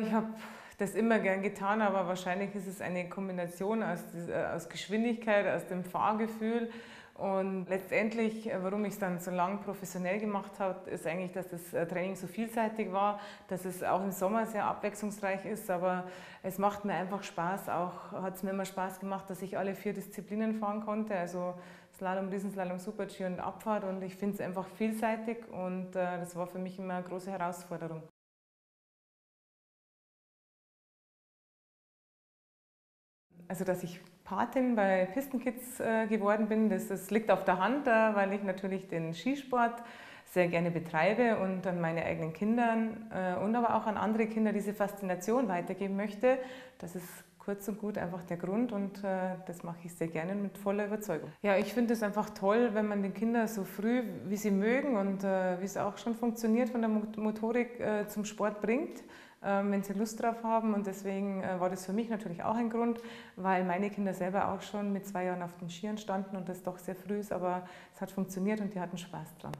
Ich habe das immer gern getan, aber wahrscheinlich ist es eine Kombination aus, äh, aus Geschwindigkeit, aus dem Fahrgefühl. Und letztendlich, äh, warum ich es dann so lang professionell gemacht habe, ist eigentlich, dass das äh, Training so vielseitig war, dass es auch im Sommer sehr abwechslungsreich ist, aber es macht mir einfach Spaß, auch hat es mir immer Spaß gemacht, dass ich alle vier Disziplinen fahren konnte, also Slalom, Riesenslalom, Super-G und Abfahrt. Und ich finde es einfach vielseitig. Und das war für mich immer eine große Herausforderung. Also, dass ich Patin bei Pistenkids äh, geworden bin, das, das, liegt auf der Hand, weil ich natürlich den Skisport sehr gerne betreibe und an meine eigenen Kindern äh, und aber auch an andere Kinder diese Faszination weitergeben möchte. Das ist kurz und gut einfach der Grund und äh, das mache ich sehr gerne mit voller Überzeugung. Ja, ich finde es einfach toll, wenn man den Kindern so früh, wie sie mögen und äh, wie es auch schon funktioniert von der Motorik äh, zum Sport bringt, wenn sie Lust drauf haben und deswegen äh, war das für mich natürlich auch ein Grund, weil meine Kinder selber auch schon mit zwei Jahren auf den Skiern standen und das doch sehr früh ist, aber es hat funktioniert und die hatten Spaß dran.